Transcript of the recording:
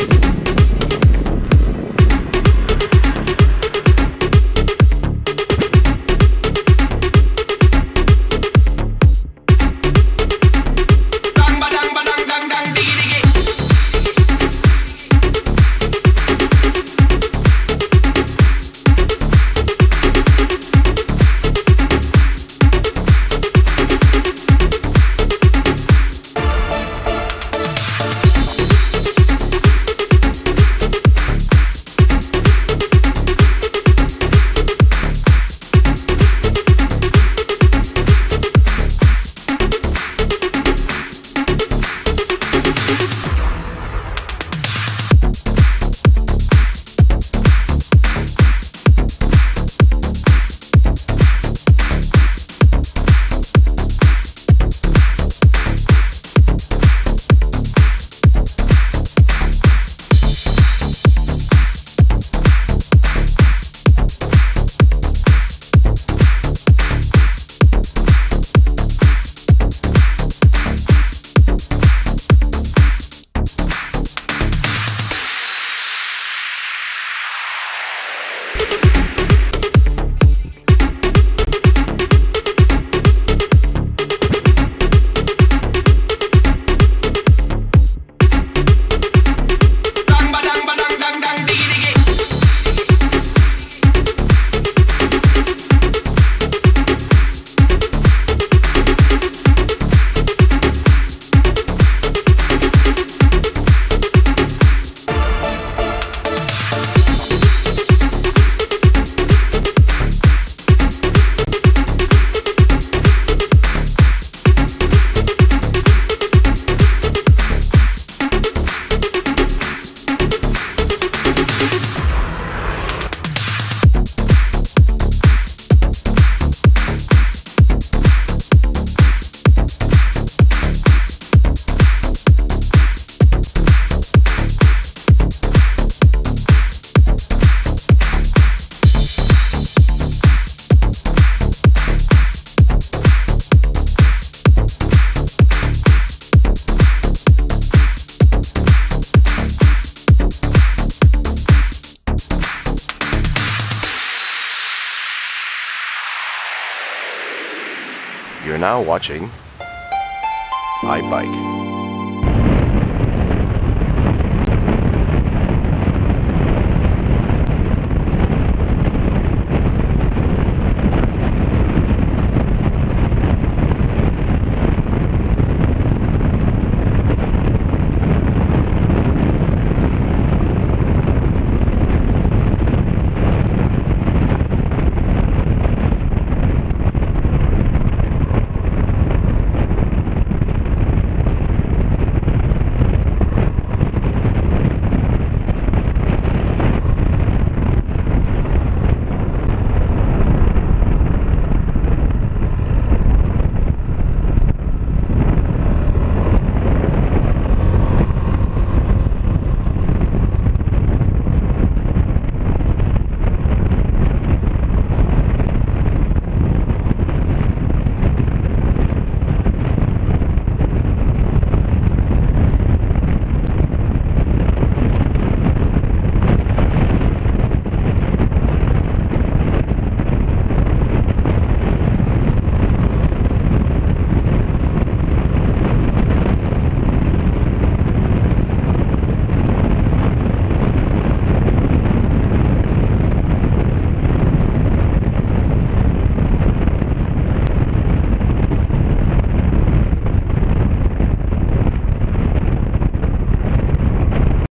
you. You're now watching iBike.